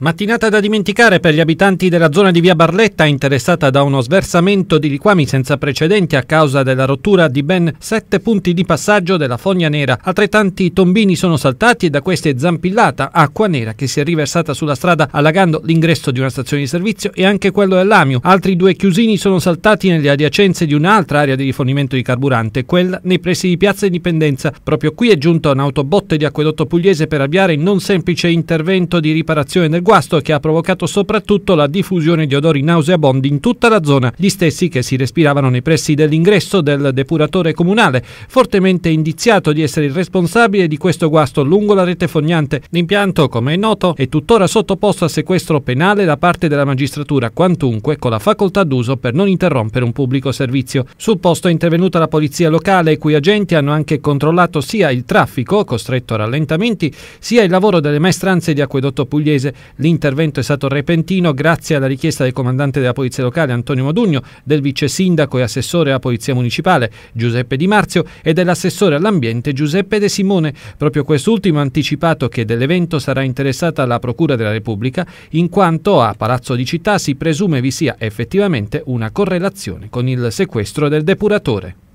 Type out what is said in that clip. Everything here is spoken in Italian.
Mattinata da dimenticare per gli abitanti della zona di via Barletta interessata da uno sversamento di liquami senza precedenti a causa della rottura di ben sette punti di passaggio della fogna nera. Altrettanti tombini sono saltati e da questi è zampillata acqua nera che si è riversata sulla strada allagando l'ingresso di una stazione di servizio e anche quello dell'Amio. Altri due chiusini sono saltati nelle adiacenze di un'altra area di rifornimento di carburante, quella nei pressi di Piazza Indipendenza. Proprio qui è giunto un autobotte di acquedotto pugliese per avviare il non semplice intervento di riparazione del guasto che ha provocato soprattutto la diffusione di odori nauseabondi in tutta la zona, gli stessi che si respiravano nei pressi dell'ingresso del depuratore comunale, fortemente indiziato di essere il responsabile di questo guasto lungo la rete fognante. L'impianto, come è noto, è tuttora sottoposto a sequestro penale da parte della magistratura, quantunque con la facoltà d'uso per non interrompere un pubblico servizio. Sul posto è intervenuta la polizia locale, i cui agenti hanno anche controllato sia il traffico, costretto a rallentamenti, sia il lavoro delle maestranze di acquedotto pugliese. L'intervento è stato repentino grazie alla richiesta del comandante della Polizia Locale Antonio Modugno, del vice sindaco e assessore alla Polizia Municipale Giuseppe Di Marzio e dell'assessore all'ambiente Giuseppe De Simone. Proprio quest'ultimo ha anticipato che dell'evento sarà interessata la Procura della Repubblica in quanto a Palazzo di Città si presume vi sia effettivamente una correlazione con il sequestro del depuratore.